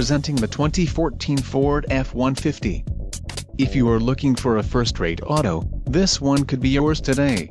presenting the 2014 Ford F-150. If you are looking for a first-rate auto, this one could be yours today.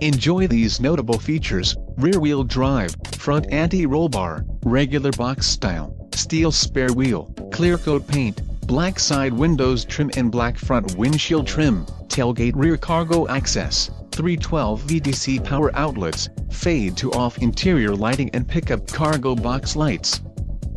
Enjoy these notable features, rear-wheel drive, front anti-roll bar, regular box style, steel spare wheel, clear coat paint, black side windows trim and black front windshield trim, tailgate rear cargo access, 312 VDC power outlets, fade to off interior lighting and pickup cargo box lights.